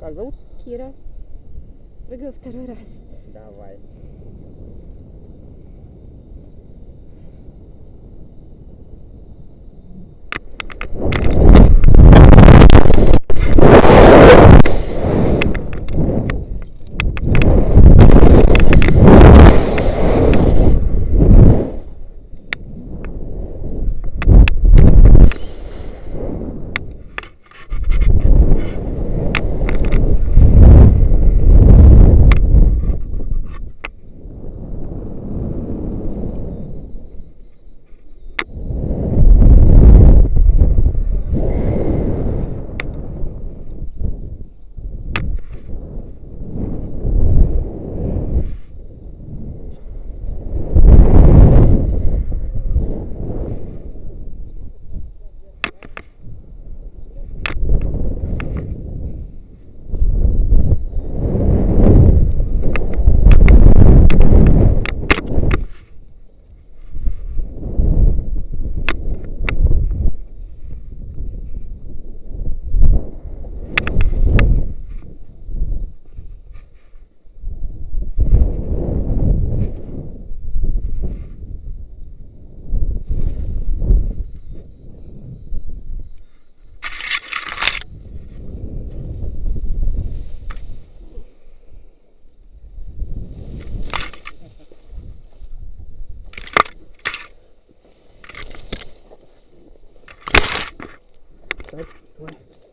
Как зовут? Кира. Прыгаю второй раз. Давай. side, this way.